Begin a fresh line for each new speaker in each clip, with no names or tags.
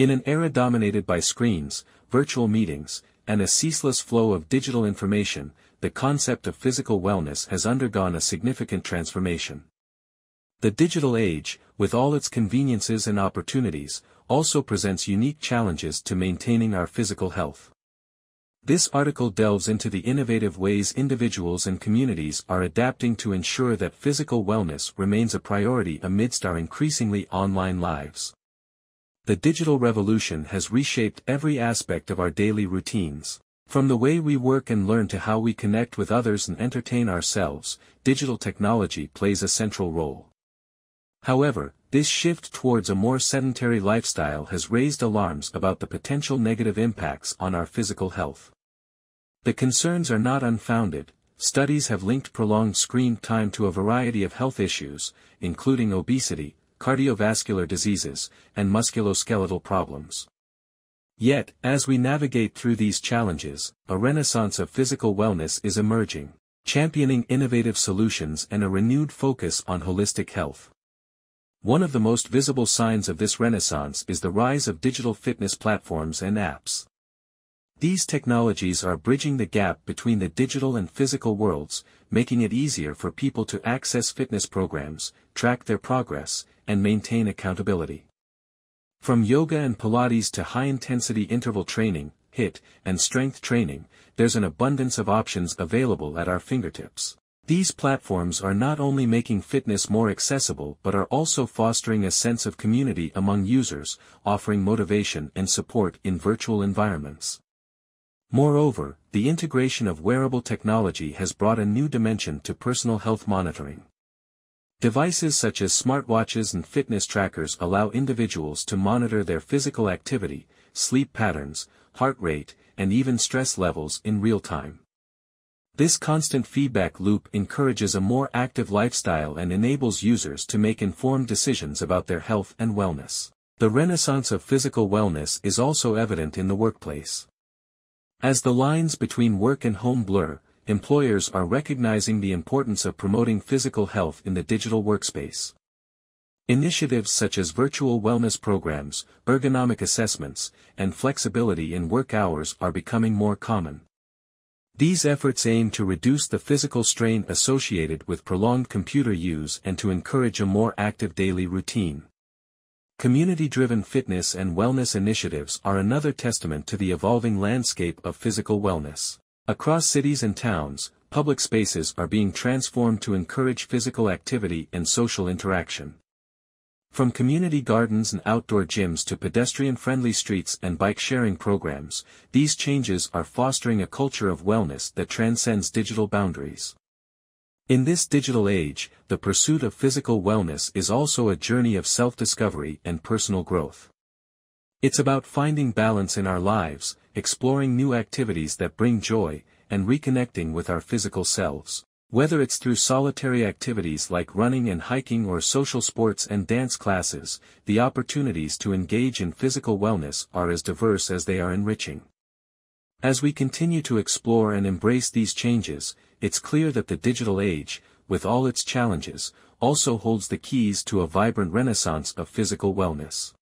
In an era dominated by screens, virtual meetings, and a ceaseless flow of digital information, the concept of physical wellness has undergone a significant transformation. The digital age, with all its conveniences and opportunities, also presents unique challenges to maintaining our physical health. This article delves into the innovative ways individuals and communities are adapting to ensure that physical wellness remains a priority amidst our increasingly online lives. The digital revolution has reshaped every aspect of our daily routines. From the way we work and learn to how we connect with others and entertain ourselves, digital technology plays a central role. However, this shift towards a more sedentary lifestyle has raised alarms about the potential negative impacts on our physical health. The concerns are not unfounded, studies have linked prolonged screen time to a variety of health issues, including obesity, cardiovascular diseases, and musculoskeletal problems. Yet, as we navigate through these challenges, a renaissance of physical wellness is emerging, championing innovative solutions and a renewed focus on holistic health. One of the most visible signs of this renaissance is the rise of digital fitness platforms and apps. These technologies are bridging the gap between the digital and physical worlds, making it easier for people to access fitness programs, track their progress, and maintain accountability. From yoga and Pilates to high-intensity interval training, HIIT, and strength training, there's an abundance of options available at our fingertips. These platforms are not only making fitness more accessible but are also fostering a sense of community among users, offering motivation and support in virtual environments. Moreover, the integration of wearable technology has brought a new dimension to personal health monitoring. Devices such as smartwatches and fitness trackers allow individuals to monitor their physical activity, sleep patterns, heart rate, and even stress levels in real time. This constant feedback loop encourages a more active lifestyle and enables users to make informed decisions about their health and wellness. The renaissance of physical wellness is also evident in the workplace. As the lines between work and home blur, employers are recognizing the importance of promoting physical health in the digital workspace. Initiatives such as virtual wellness programs, ergonomic assessments, and flexibility in work hours are becoming more common. These efforts aim to reduce the physical strain associated with prolonged computer use and to encourage a more active daily routine. Community-driven fitness and wellness initiatives are another testament to the evolving landscape of physical wellness. Across cities and towns, public spaces are being transformed to encourage physical activity and social interaction. From community gardens and outdoor gyms to pedestrian-friendly streets and bike-sharing programs, these changes are fostering a culture of wellness that transcends digital boundaries. In this digital age, the pursuit of physical wellness is also a journey of self-discovery and personal growth. It's about finding balance in our lives, exploring new activities that bring joy, and reconnecting with our physical selves. Whether it's through solitary activities like running and hiking or social sports and dance classes, the opportunities to engage in physical wellness are as diverse as they are enriching. As we continue to explore and embrace these changes, it's clear that the digital age, with all its challenges, also holds the keys to a vibrant renaissance of physical wellness.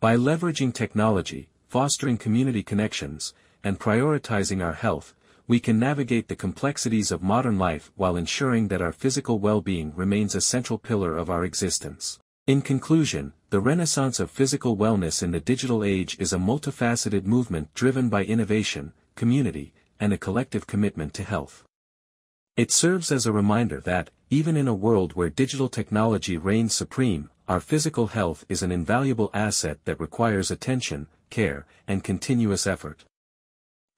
By leveraging technology, fostering community connections, and prioritizing our health, we can navigate the complexities of modern life while ensuring that our physical well-being remains a central pillar of our existence. In conclusion, the renaissance of physical wellness in the digital age is a multifaceted movement driven by innovation, community, and a collective commitment to health. It serves as a reminder that, even in a world where digital technology reigns supreme, our physical health is an invaluable asset that requires attention, care, and continuous effort.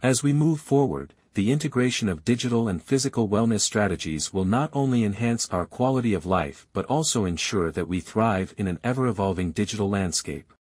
As we move forward, the integration of digital and physical wellness strategies will not only enhance our quality of life but also ensure that we thrive in an ever-evolving digital landscape.